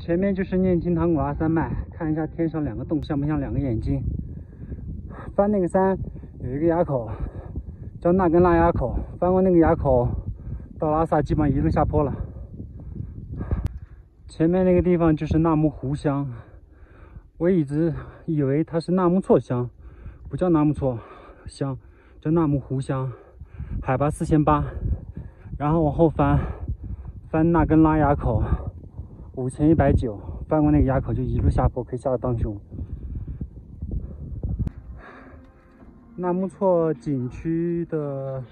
前面就是念青唐古拉山脉，看一下天上两个洞像不像两个眼睛？翻那个山有一个垭口，叫纳根拉垭口。翻过那个垭口，到拉萨基本上一路下坡了。前面那个地方就是纳木湖乡，我一直以为它是纳木错乡，不叫纳木错乡，叫纳木湖乡，海拔四千八。然后往后翻，翻纳根拉垭口。五千一百九，翻过那个垭口就一路下坡，可以下到当雄。纳木错景区的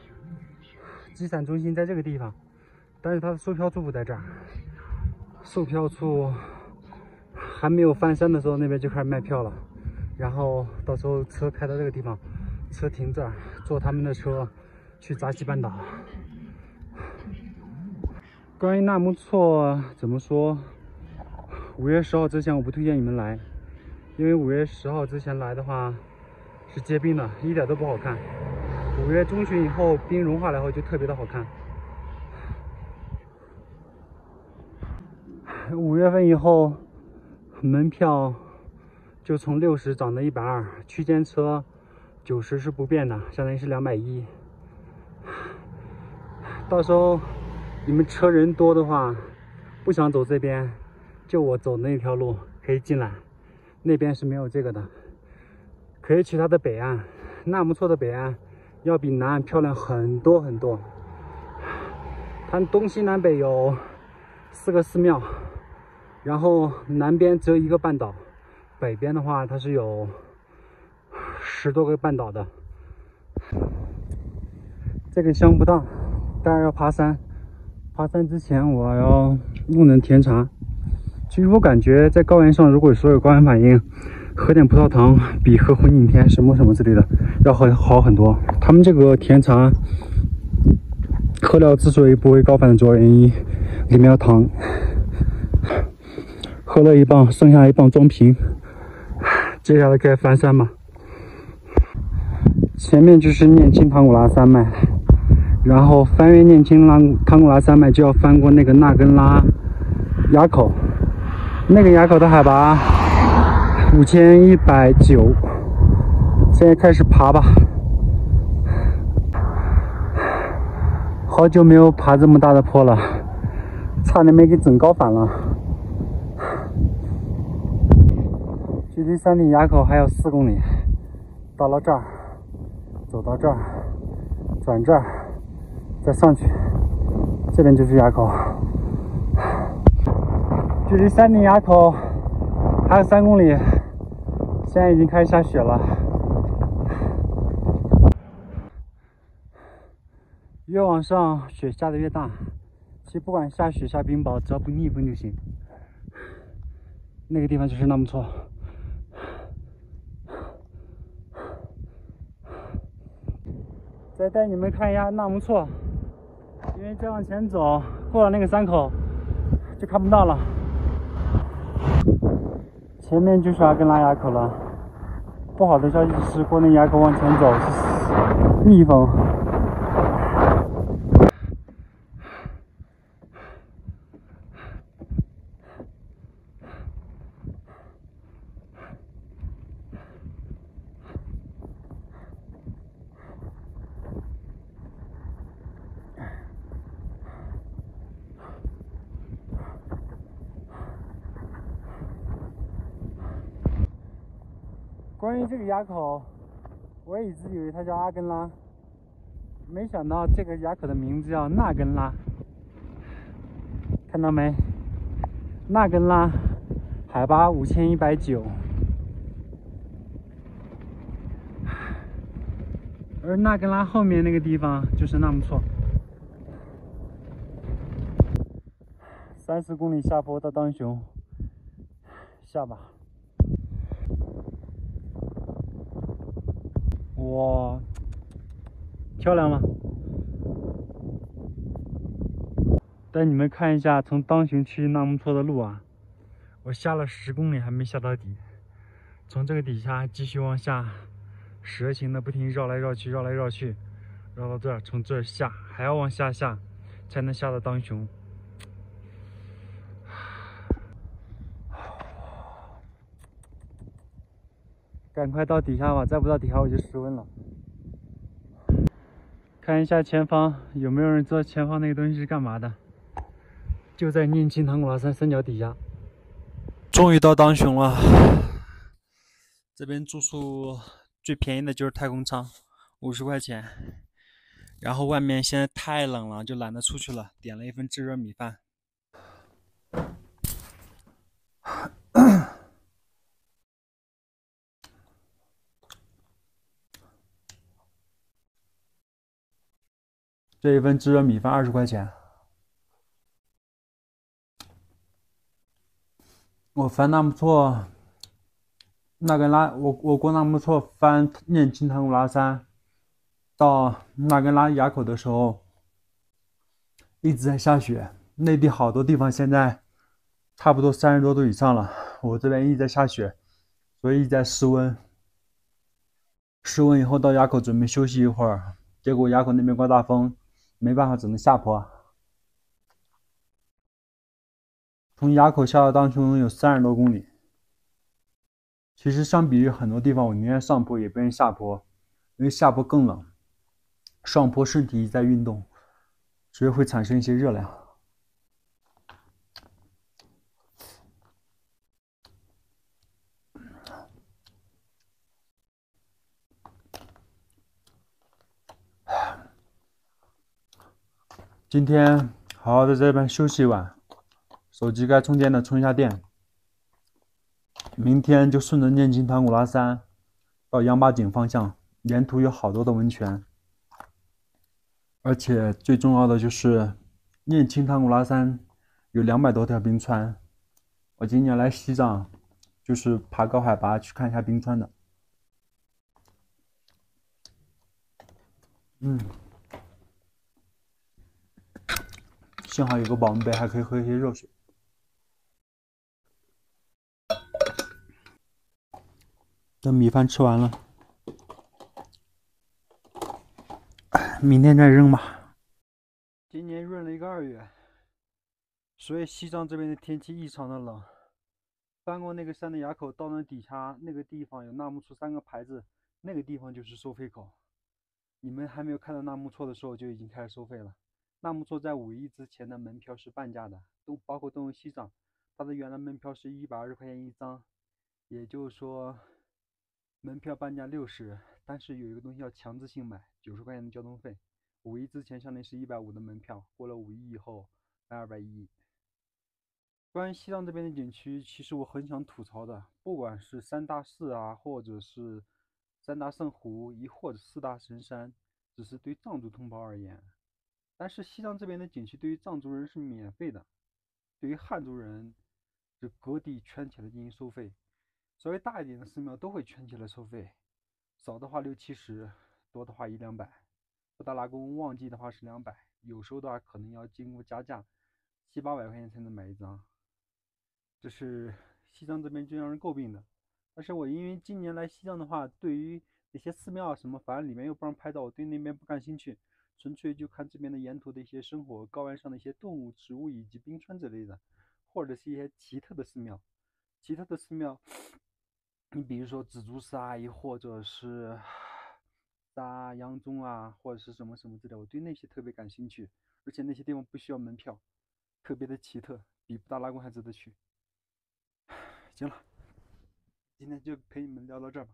集散中心在这个地方，但是它的售票处不在这儿。售票处还没有翻山的时候，那边就开始卖票了。然后到时候车开到这个地方，车停这儿，坐他们的车去扎西半岛。关于纳木错怎么说？五月十号之前我不推荐你们来，因为五月十号之前来的话是结冰的，一点都不好看。五月中旬以后冰融化了后就特别的好看。五月份以后门票就从六十涨到一百二，区间车九十是不变的，相当于是两百一。到时候你们车人多的话，不想走这边。就我走那条路可以进来，那边是没有这个的，可以去它的北岸，纳木错的北岸要比南岸漂亮很多很多。它东西南北有四个寺庙，然后南边只有一个半岛，北边的话它是有十多个半岛的。这个乡不大，但是要爬山。爬山之前我要弄点甜茶。其实我感觉在高原上，如果所有高原反应，喝点葡萄糖比喝红景天什么什么之类的要好好很多。他们这个甜茶喝了之所以不会高反的主要原因，里面有糖。喝了一磅，剩下一磅装瓶。接下来该翻山嘛。前面就是念青唐古拉山脉，然后翻越念青拉唐古拉山脉就要翻过那个纳根拉垭口。那个垭口的海拔五千一百九，现在开始爬吧。好久没有爬这么大的坡了，差点没给整高反了。距离山顶垭口还有四公里，到了这儿，走到这儿，转这儿，再上去，这边就是垭口。距离山顶垭口还有三公里，现在已经开始下雪了。越往上，雪下的越大。其实不管下雪下冰雹，只要不逆风就行。那个地方就是纳木错。再带你们看一下纳木错，因为再往前走，过了那个山口就看不到了。前面就是阿根拉垭口了。不好的消息是，过那垭口往前走是逆风。关于这个垭口，我一直以为它叫阿根拉，没想到这个垭口的名字叫纳根拉。看到没？纳根拉，海拔五千一百九，而纳根拉后面那个地方就是纳木错。三十公里下坡到当雄，下吧。哇，漂亮吗？带你们看一下从当雄去纳木错的路啊！我下了十公里还没下到底，从这个底下继续往下，蛇形的不停绕来绕去，绕来绕去，绕到这儿，从这儿下还要往下下，才能下到当雄。赶快到底下吧，再不到底下我就失温了。看一下前方有没有人知道前方那个东西是干嘛的？就在念青唐古拉山山脚底下。终于到当雄了，这边住宿最便宜的就是太空舱，五十块钱。然后外面现在太冷了，就懒得出去了，点了一份炙热米饭。这一份炙热米饭二十块钱。我翻纳木错，那根拉我我过纳木错翻念青唐古拉山，到那根拉垭口的时候，一直在下雪，内地好多地方现在差不多三十多度以上了，我这边一直在下雪，所以一直在室温。室温以后到垭口准备休息一会儿，结果垭口那边刮大风。没办法，只能下坡。从垭口下到当雄有三十多公里。其实相比于很多地方，我宁愿上坡也不愿意下坡，因为下坡更冷，上坡身体在运动，所以会产生一些热量。今天好好在这边休息一晚，手机该充电的充一下电。明天就顺着念青唐古拉山到羊八井方向，沿途有好多的温泉，而且最重要的就是念青唐古拉山有两百多条冰川。我今年来西藏就是爬高海拔去看一下冰川的。嗯。幸好有个保温杯，还可以喝一些热水。等米饭吃完了，明天再扔吧。今年闰了一个二月，所以西藏这边的天气异常的冷。翻过那个山的垭口，到那底下那个地方有纳木错三个牌子，那个地方就是收费口。你们还没有看到纳木错的时候，就已经开始收费了。纳木错在五一之前的门票是半价的，都包括东游西藏，它的原来门票是一百二十块钱一张，也就是说门票半价六十，但是有一个东西要强制性买，九十块钱的交通费。五一之前相当于是一百五的门票，过了五一以后卖二百一。关于西藏这边的景区，其实我很想吐槽的，不管是三大寺啊，或者是三大圣湖，亦或者四大神山，只是对藏族同胞而言。但是西藏这边的景区对于藏族人是免费的，对于汉族人就各地圈起来进行收费，稍微大一点的寺庙都会圈起来收费，少的话六七十，多的话一两百。布达拉宫旺季的话是两百，有时候的话可能要经过加价，七八百块钱才能买一张。这是西藏这边最让人诟病的。但是我因为今年来西藏的话，对于那些寺庙什么，反正里面又不让拍照，我对那边不感兴趣。纯粹就看这边的沿途的一些生活，高原上的一些动物、植物以及冰川之类的，或者是一些奇特的寺庙。奇特的寺庙，你比如说紫竹寺啊，亦或者是扎央宗啊，或者是什么什么之类，我对那些特别感兴趣。而且那些地方不需要门票，特别的奇特，比布达拉宫还值得去。行了，今天就陪你们聊到这儿吧。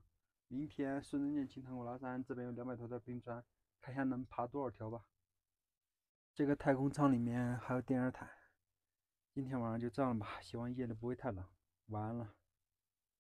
明天顺着念青唐古拉山这边有两百多条冰川。看一下能爬多少条吧。这个太空舱里面还有电热毯。今天晚上就这样吧，希望夜里不会太冷。晚安了。